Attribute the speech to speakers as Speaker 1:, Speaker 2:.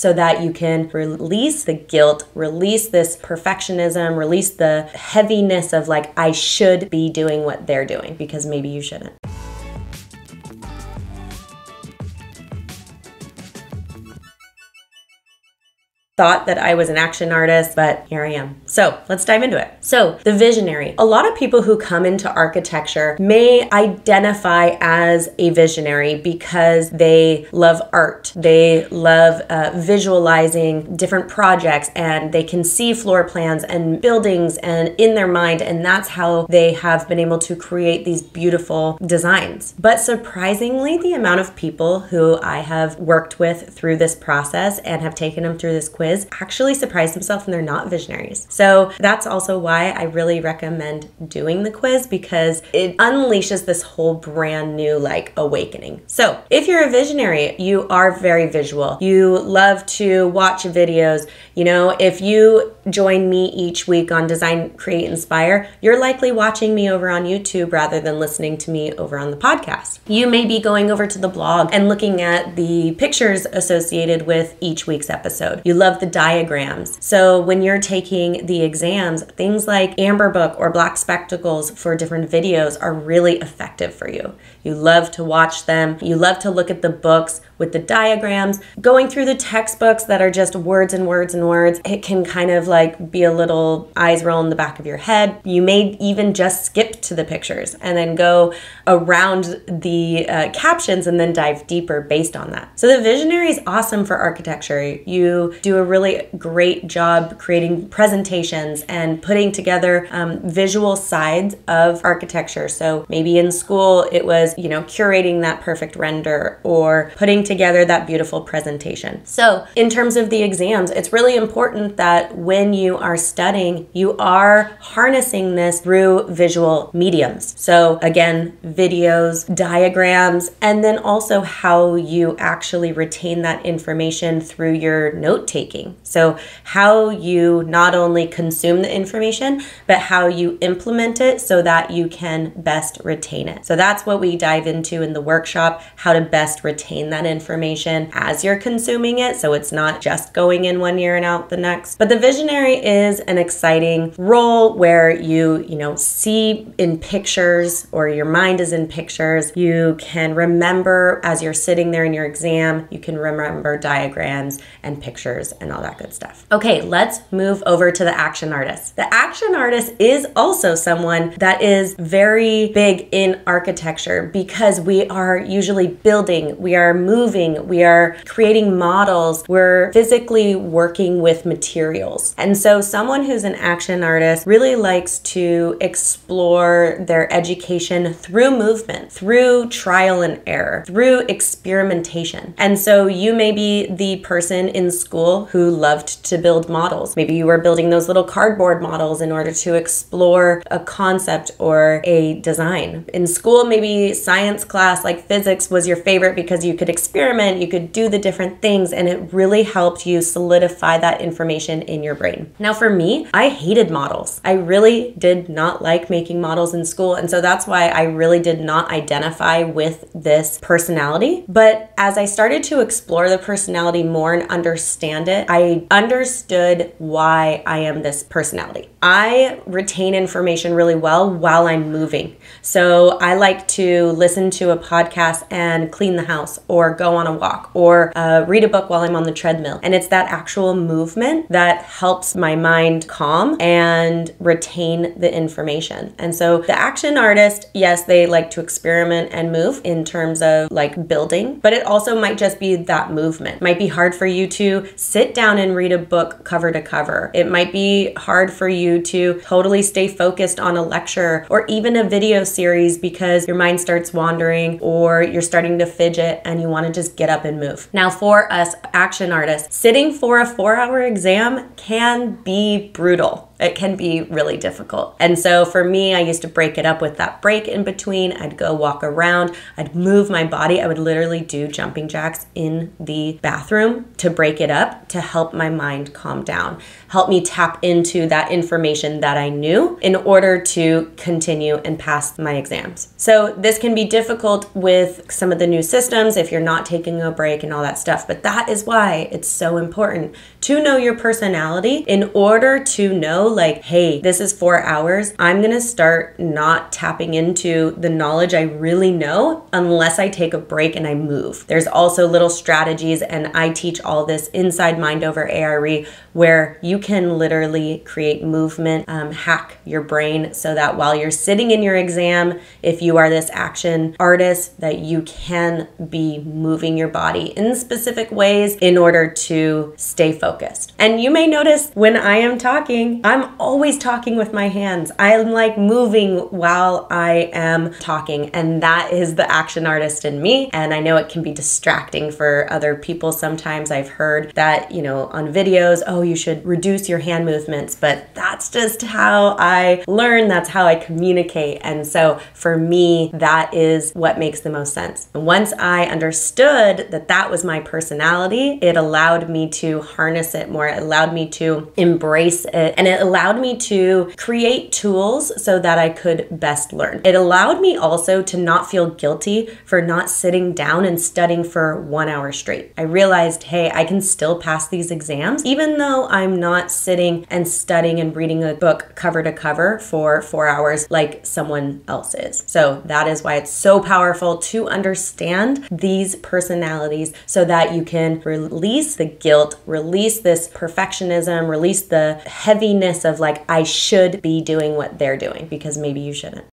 Speaker 1: so that you can release the guilt, release this perfectionism, release the heaviness of like, I should be doing what they're doing because maybe you shouldn't. Thought that I was an action artist, but here I am. So let's dive into it. So, the visionary. A lot of people who come into architecture may identify as a visionary because they love art, they love uh, visualizing different projects, and they can see floor plans and buildings and in their mind, and that's how they have been able to create these beautiful designs. But surprisingly, the amount of people who I have worked with through this process and have taken them through this quiz is actually surprise themselves and they're not visionaries. So that's also why I really recommend doing the quiz because it unleashes this whole brand new like awakening. So if you're a visionary, you are very visual. You love to watch videos. You know, if you join me each week on Design, Create, Inspire, you're likely watching me over on YouTube rather than listening to me over on the podcast. You may be going over to the blog and looking at the pictures associated with each week's episode. You love the diagrams. So when you're taking the exams, things like Amber Book or Black Spectacles for different videos are really effective for you. You love to watch them. You love to look at the books with the diagrams. Going through the textbooks that are just words and words and words, it can kind of like be a little eyes roll in the back of your head. You may even just skip to the pictures and then go around the uh, captions and then dive deeper based on that. So the visionary is awesome for architecture. You do a really great job creating presentations and putting together um, visual sides of architecture. So maybe in school it was you know, curating that perfect render or putting together that beautiful presentation. So, in terms of the exams, it's really important that when you are studying, you are harnessing this through visual mediums. So, again, videos, diagrams, and then also how you actually retain that information through your note taking. So, how you not only consume the information, but how you implement it so that you can best retain it. So, that's what we dive into in the workshop how to best retain that information as you're consuming it so it's not just going in one year and out the next. But the visionary is an exciting role where you, you know, see in pictures or your mind is in pictures. You can remember as you're sitting there in your exam, you can remember diagrams and pictures and all that good stuff. Okay, let's move over to the action artist. The action artist is also someone that is very big in architecture because we are usually building, we are moving, we are creating models, we're physically working with materials. And so, someone who's an action artist really likes to explore their education through movement, through trial and error, through experimentation. And so, you may be the person in school who loved to build models. Maybe you were building those little cardboard models in order to explore a concept or a design. In school, maybe science class like physics was your favorite because you could experiment, you could do the different things, and it really helped you solidify that information in your brain. Now, for me, I hated models. I really did not like making models in school, and so that's why I really did not identify with this personality. But as I started to explore the personality more and understand it, I understood why I am this personality. I retain information really well while I'm moving. So I like to listen to a podcast and clean the house or go on a walk or uh, read a book while I'm on the treadmill. And it's that actual movement that helps my mind calm and retain the information. And so the action artist, yes, they like to experiment and move in terms of like building, but it also might just be that movement. It might be hard for you to sit down and read a book cover to cover. It might be hard for you to totally stay focused on a lecture or even a video series because your mind starts wandering or you're starting to fidget and you want to just get up and move. Now, for us action artists, sitting for a four hour exam can be brutal. It can be really difficult. And so for me, I used to break it up with that break in between. I'd go walk around, I'd move my body. I would literally do jumping jacks in the bathroom to break it up to help my mind calm down, help me tap into that information that I knew in order to continue and pass my exams. So this can be difficult with some of the new systems if you're not taking a break and all that stuff, but that is why it's so important to know your personality in order to know like, hey, this is four hours. I'm to start not tapping into the knowledge I really know unless I take a break and I move. There's also little strategies, and I teach all this inside Mind Over ARE where you can literally create movement, um, hack your brain so that while you're sitting in your exam, if you are this action artist, that you can be moving your body in specific ways in order to stay focused. And you may notice when I am talking, I'm always talking with my hands. I'm like moving while I am talking, and that is the action artist in me. And I know it can be distracting for other people sometimes. I've heard that, you know, on videos, oh, you should reduce your hand movements, but that's just how I learn, that's how I communicate. And so for me, that is what makes the most sense. And once I understood that that was my personality, it allowed me to harness it more. It allowed me to embrace it and it allowed me to create tools so that I could best learn. It allowed me also to not feel guilty for not sitting down and studying for one hour straight. I realized, hey, I can still pass these exams even though I'm not sitting and studying and reading a book cover to cover for four hours like someone else is. So that is why it's so powerful to understand these personalities so that you can release the guilt, release this perfectionism, release the heaviness of like, I should be doing what they're doing because maybe you shouldn't.